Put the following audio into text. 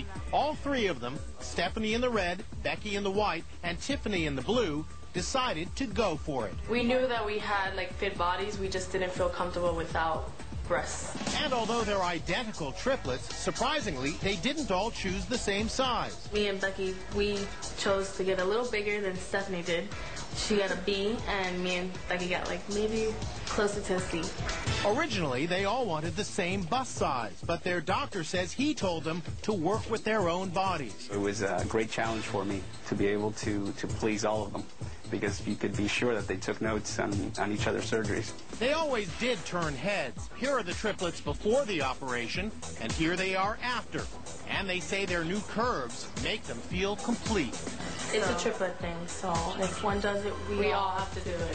Eventually, all three of them, Stephanie in the red, Becky in the white, and Tiffany in the blue, decided to go for it. We knew that we had like fit bodies. We just didn't feel comfortable without breasts. And although they're identical triplets, surprisingly, they didn't all choose the same size. Me and Becky, we chose to get a little bigger than Stephanie did. She got a B, and me and Becky got like maybe closer to a C. Originally, they all wanted the same bust size, but their doctor says he told them to work with their own bodies. It was a great challenge for me to be able to, to please all of them because you could be sure that they took notes on, on each other's surgeries. They always did turn heads. Here are the triplets before the operation, and here they are after. And they say their new curves make them feel complete. It's a triplet thing, so if one does it, we, all have to do it.